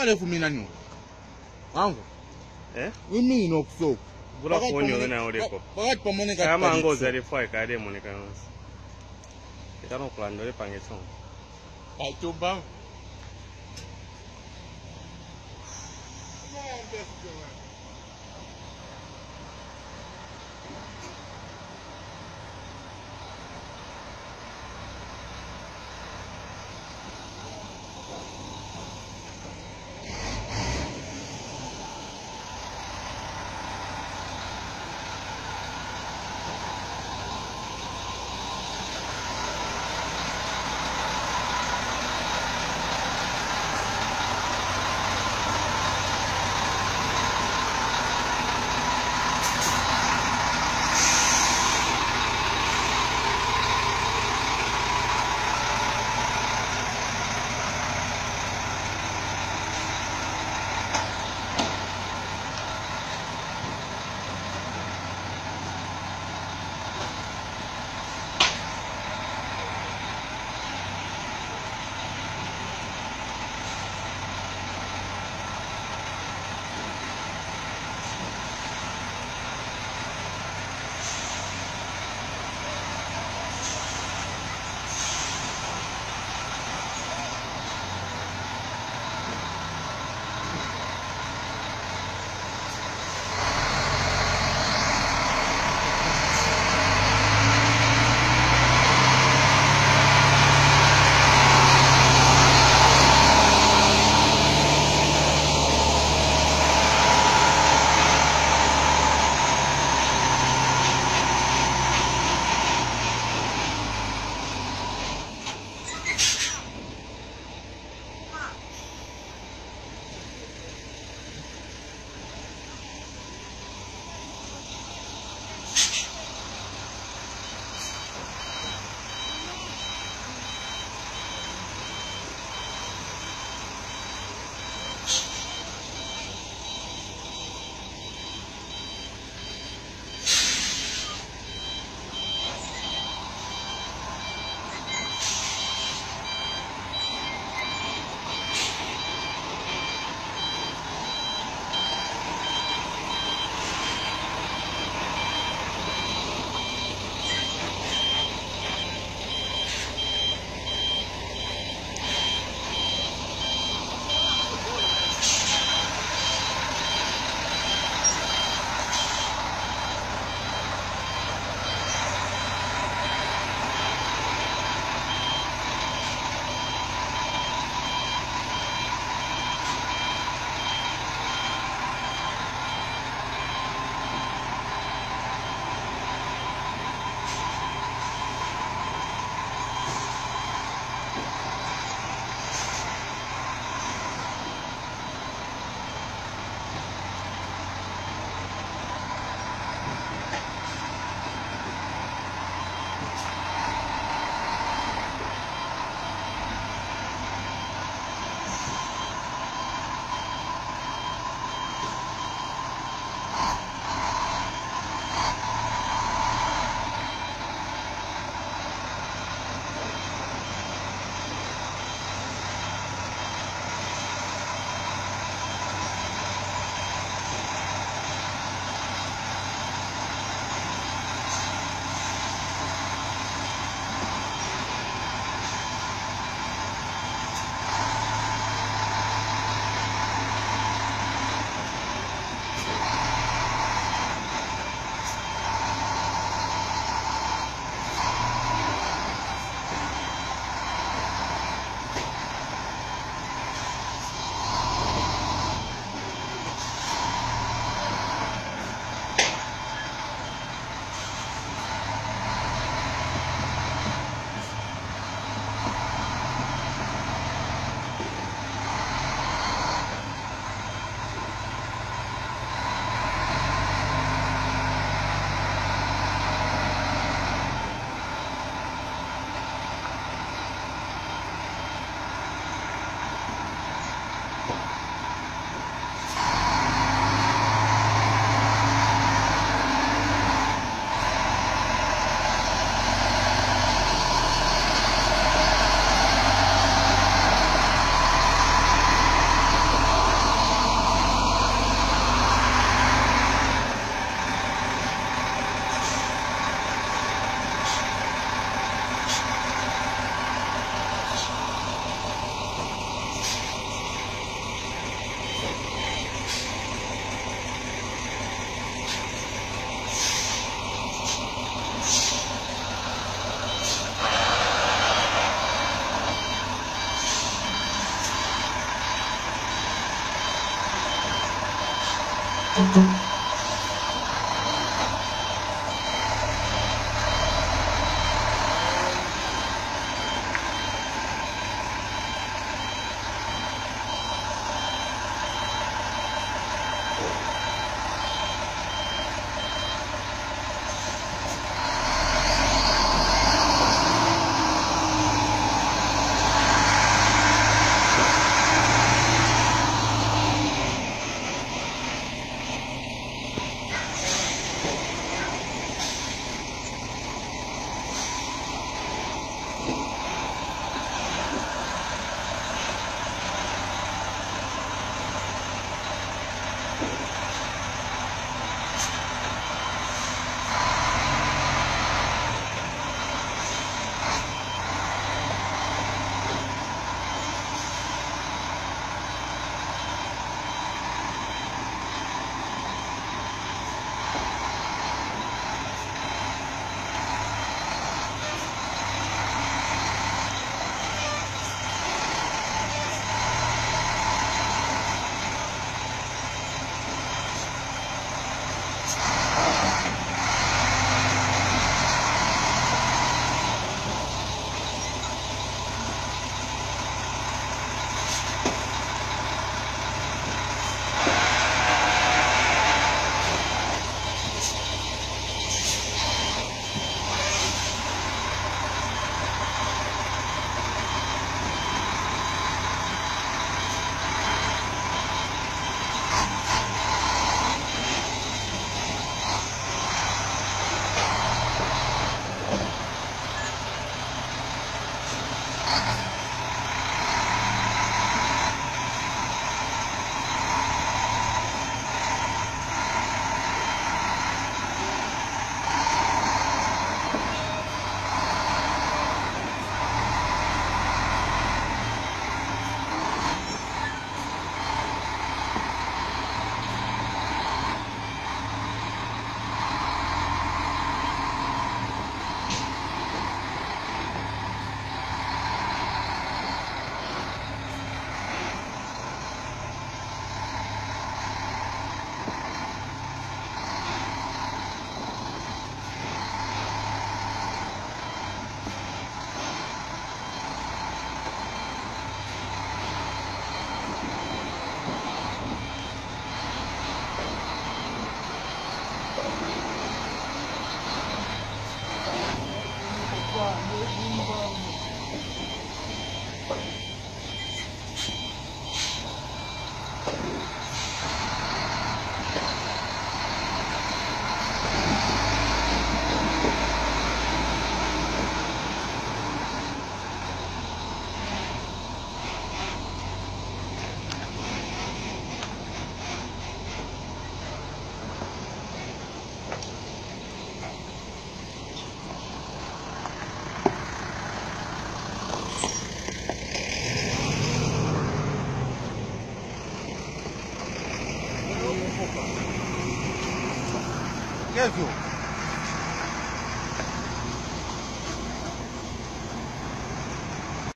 alefu mina ni wangu? Eh? imini okusoko Vula foni wewe na ulipo. pakati pamoneka Kama ngozi alifua ikade muonekana nasi. Ikano Pange song. Kevio.